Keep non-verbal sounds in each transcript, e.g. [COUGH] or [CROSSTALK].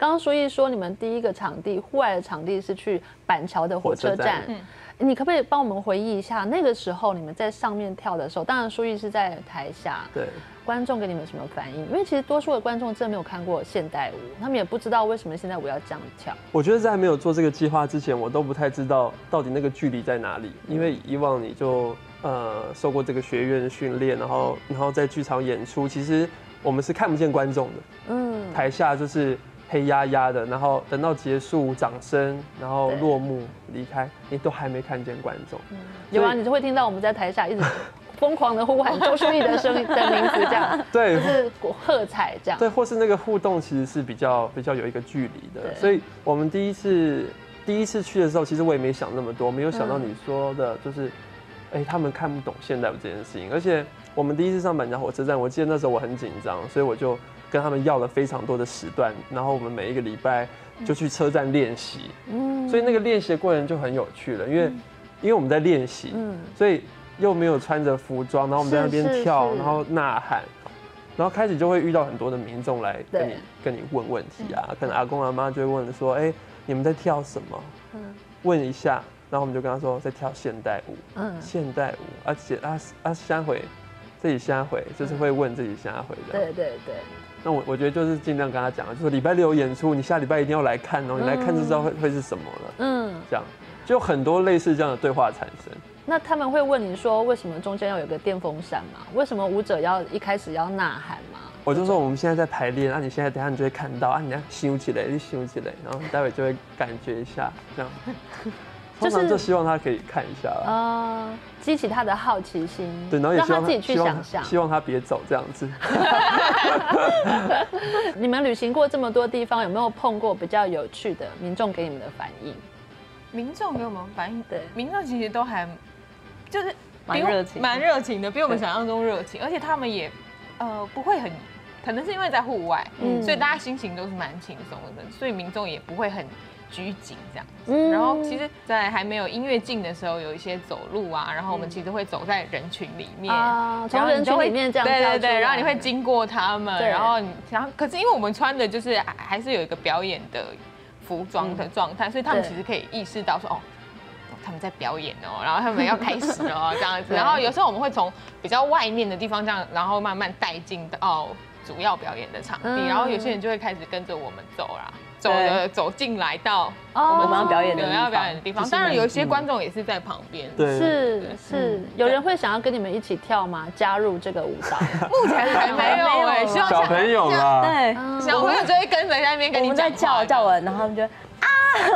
刚刚书毅说你们第一个场地户外的场地是去板桥的火车站，嗯。你可不可以帮我们回忆一下那个时候你们在上面跳的时候？当然书毅是在台下，对，观众给你们什么反应？因为其实多数的观众真的没有看过现代舞，他们也不知道为什么现代舞要这样跳。我觉得在没有做这个计划之前，我都不太知道到底那个距离在哪里，因为以往你就呃受过这个学院训练，然后然后在剧场演出，其实我们是看不见观众的，嗯，台下就是黑压压的，然后等到结束掌声，然后落幕离开，你都还没看见观众。有啊，你就会听到我们在台下一直疯狂的呼喊周书毅的声音的名字，这样。[LAUGHS] 对。就是喝彩这样。对，或是那个互动其实是比较比较有一个距离的，所以我们第一次第一次去的时候，其实我也没想那么多，没有想到嗯你说的，就是，哎、他们看不懂现代舞这件事情，而且我们第一次上板桥火车站，我记得那时候我很紧张，所以我就跟他们要了非常多的时段，然后我们每一个礼拜就去车站练习，嗯。所以那个练习的过程就很有趣了，因为、因为我们在练习，嗯。所以又没有穿着服装，然后我们在那边跳，然后呐喊，然后开始就会遇到很多的民众来跟你对跟你问问题啊，可能阿公阿妈就会问说，哎、你们在跳什么？嗯。问一下，然后我们就跟他说在跳现代舞，嗯。现代舞，而且啊啊下回自己下回就是会问自己下回的。对对对，那我我觉得就是尽量跟他讲，就是礼拜六有演出，你下礼拜一定要来看哦，你来看就知道会会是什么了。嗯，这样就很多类似这样的对话产生。那他们会问你说，为什么中间要有个电风扇吗？为什么舞者要一开始要呐喊吗？我就说我们现在在排练，啊，你现在等一下你就会看到，啊，你要修起来，你修起来，然后待会就会感觉一下，这样。通常就希望他可以看一下啦，呃，激起他的好奇心，对，然后也希望让他自己去想象。希望他别走这样子。[LAUGHS] 你们旅行过这么多地方，有没有碰过比较有趣的民众给你们的反应？民众给我们反应，对民众其实都还就是蛮热情的蛮热情的，比我们想象中热情，而且他们也呃不会很，可能是因为在户外，嗯所以大家心情都是蛮轻松的，所以民众也不会很拘谨这样。嗯然后其实，在还没有音乐进的时候，有一些走路啊，然后我们其实会走在人群里面。然后你就会人群里面这样对对对，然后你会经过他们，然后你然后可是因为我们穿的就是还还是有一个表演的服装的状态，所以他们其实可以意识到说哦。他们在表演哦，然后他们要开始哦，这样子。[LAUGHS] 然后有时候我们会从比较外面的地方这样，然后慢慢带进到主要表演的场地，嗯。然后有些人就会开始跟着我们走啦，走的走进来到哦。我们要表演的要表演的地方。当然有一些嗯。观众也是在旁边，对。是是，有人会想要跟你们一起跳吗？加入这个舞蹈？[LAUGHS] 目前还没有 [LAUGHS] 哎，希望小朋友啦，对，嗯小朋友就会跟着在那边跟你们在叫叫我，然后他们就啊，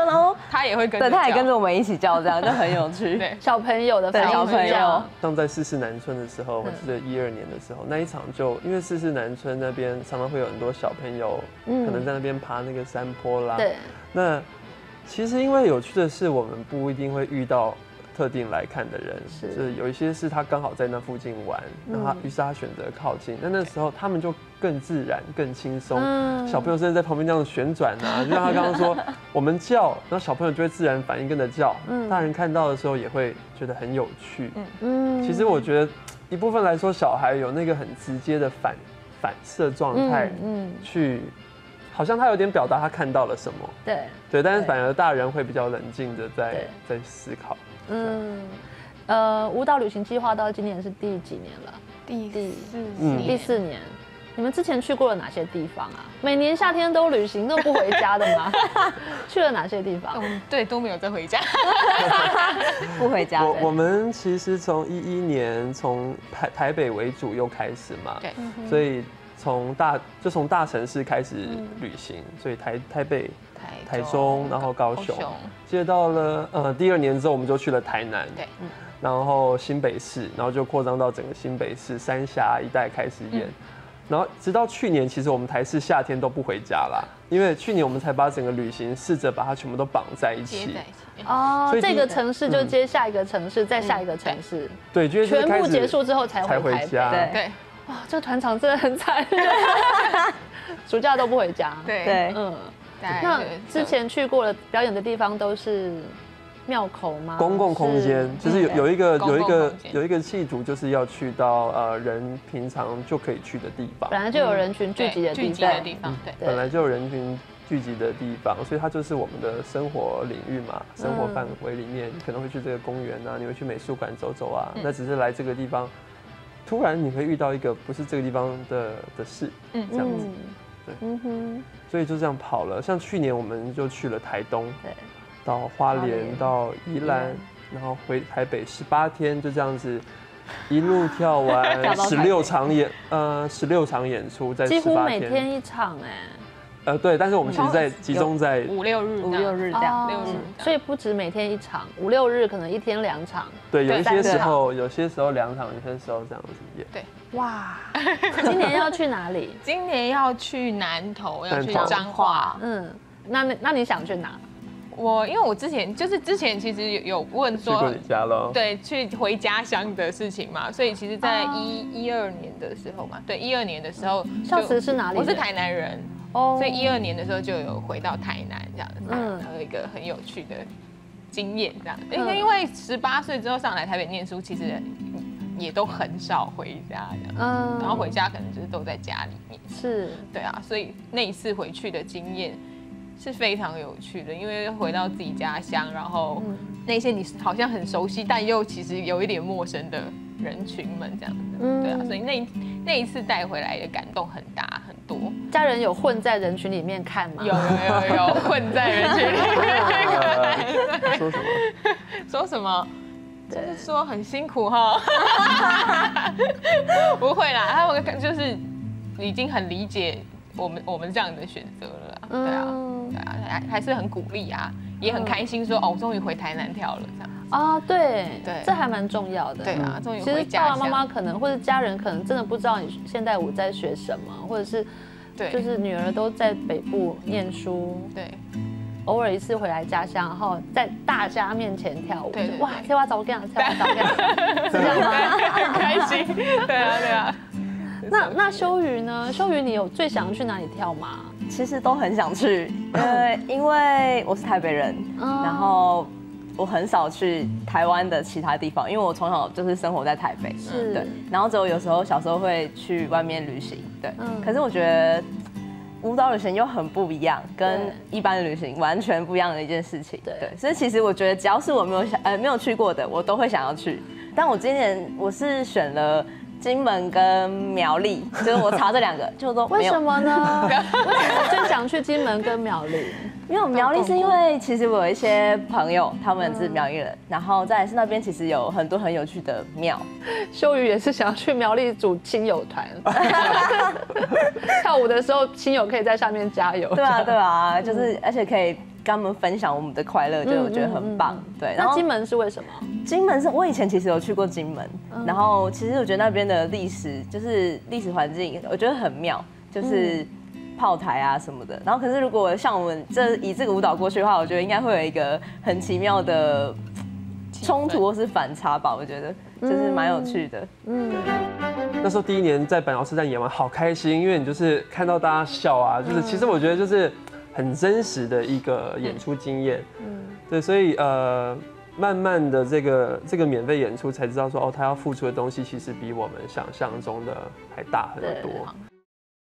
然后他也会跟着对，他也跟着我们一起叫，这样就很有趣。[LAUGHS] 对，小朋友的反应对小朋友。当在四四南村的时候，我记得一二年的时候，那一场就因为四四南村那边常常会有很多小朋友，嗯。可能在那边爬那个山坡啦。对，那其实因为有趣的是，我们不一定会遇到特定来看的人，是。就是有一些是他刚好在那附近玩，嗯然后他于是他选择靠近，那那时候他们就更自然、更轻松。嗯。小朋友甚至在旁边这样旋转啊，[LAUGHS] 就像他刚刚说，我们叫，然后小朋友就会自然反应跟着叫，嗯。大人看到的时候也会觉得很有趣。嗯。其实我觉得一部分来说，小孩有那个很直接的反反射状态，嗯，去好像他有点表达他看到了什么，对，对，但是反而大人会比较冷静的在在思考。嗯，呃，舞蹈旅行计划到今年是第几年了？第第四嗯。第四年。你们之前去过了哪些地方啊？每年夏天都旅行，都不回家的吗？[LAUGHS] 去了哪些地方？嗯，对，都没有再回家。[LAUGHS] 不回家我们其实从一一年从台台北为主又开始嘛，对，所以从大就从大城市开始旅行，所以台台北、台中，然后高雄，接到了呃第二年之后，我们就去了台南，对，然后新北市，然后就扩张到整个新北市三峡一带开始演。然后直到去年，其实我们台视夏天都不回家啦，因为去年我们才把整个旅行试着把它全部都绑在一起。接在。一起。哦所以，这个城市就嗯接下一个城市，再下一个城市，对，就是全部结束之后才才回家。对。对。哇，这个团长真的很惨，暑假都不回家。，对。对，嗯，那之前去过的表演的地方都是庙口吗？公共空间是就是有有一个有一个有一个企图，就是要去到呃人平常就可以去的地方，本来就有人群聚集的地聚集的方，地方，对。本来就有人群聚集的地方，所以它就是我们的生活领域嘛，生活范围里面，你可能会去这个公园啊，你会去美术馆走走啊，那只是来这个地方，突然你会遇到一个不是这个地方的的事，嗯。这样子，对。嗯哼，所以就这样跑了。像去年我们就去了台东，对，到花莲，到宜兰兰，然后回台北十八天，就这样子一路跳完 [LAUGHS] 十六场演，呃，十六场演出在几乎十八天。每天一场哎，呃，对，但是我们其实在集中在五六日，五六日这样。六日哦所以不止每天一场，五六日可能一天两场。对，有一些对时候，有些时候两场，有些时候这样子演。对哇，[LAUGHS] 今年要去哪里？今年要去南投，要去彰化。嗯，那那那你想去哪？我因为我之前就是之前其实有有问说去家了，对，去回家乡的事情嘛，所以其实，在哦一一二年的时候嘛，对，一二年的时候，孝就慈是哪里我是台南人，哦。所以一二年的时候就有回到台南这样子，嗯。嗯，有一个很有趣的经验这样。嗯因为因为十八岁之后上来台北念书，其实也都很少回家这样，嗯。然后回家可能就是都在家里面。是。对啊，所以那一次回去的经验是非常有趣的，因为回到自己家乡，然后嗯那些你好像很熟悉，但又其实有一点陌生的人群们这样子。嗯对啊，所以那那一次带回来的感动很大很多。家人有混在人群里面看吗？有有有有混在人群里面 [LAUGHS] 说什么？[LAUGHS] 说什么？就是说很辛苦哈，[LAUGHS] 不会啦，他们就是已经很理解我们我们这样的选择了啦，对啊，嗯对啊，还还是很鼓励啊，也很开心说哦，我终于回台南跳了这样。啊，对对这还蛮重要的。对啊，终于其实爸爸妈妈。可能或者家人可能真的不知道你现代舞在学什么，或者是对，就是女儿都在北部念书，对偶尔一次回来家乡，然后在大家面前跳舞，哇，对跳花早干，跳花早干，是 [LAUGHS] 这样吗？很开心。对啊，对啊。[LAUGHS] 那 [LAUGHS] 那修瑜呢？修瑜，你有最想去哪里跳吗？其实都很想去，[LAUGHS] 因为因为我是台北人，嗯然后我很少去台湾的其他地方，因为我从小就是生活在台北，是。对，然后只有有时候小时候会去外面旅行，对，嗯。可是我觉得舞蹈旅行又很不一样，跟一般的旅行完全不一样的一件事情，对。所以其实我觉得只要是我没有想呃没有去过的，我都会想要去，但我今年我是选了。金门跟苗栗，[LAUGHS] 就是我查这两个，就都没有为什么呢？为什么最想去金门跟苗栗？因为我苗栗是因为其实我有一些朋友，他们是苗栗人，然后再来是那边其实有很多很有趣的庙，修瑜也是想要去苗栗组亲友团，[LAUGHS] 跳舞的时候亲友可以在下面加油。对啊对啊，就是而且可以跟他们分享我们的快乐，就我觉得很棒。对，那金门是为什么？金门是我以前其实有去过金门，然后其实我觉得那边的历史就是历史环境，我觉得很妙，就是。炮台啊什么的，然后可是如果像我们这以这个舞蹈过去的话，我觉得应该会有一个很奇妙的冲突或是反差吧，我觉得就是蛮有趣的。嗯那时候第一年在板桥车站演完，好开心，因为你就是看到大家笑啊，就是其实我觉得就是很真实的一个演出经验。嗯，对，所以呃，慢慢的这个这个免费演出才知道说，哦，他要付出的东西其实比我们想象中的还大很多。